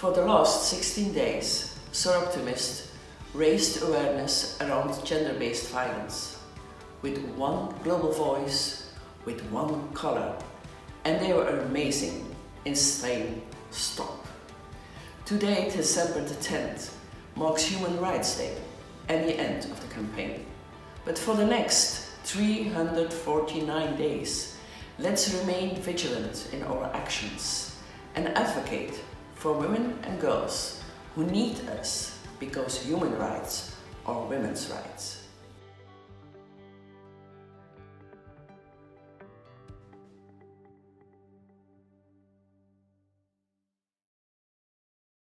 For the last 16 days, Soroptimist raised awareness around gender-based violence with one global voice, with one color, and they were amazing in saying stop. Today, December the 10th, marks Human Rights Day and the end of the campaign. But for the next 349 days, let's remain vigilant in our actions and advocate for women and girls who need us because human rights are women's rights.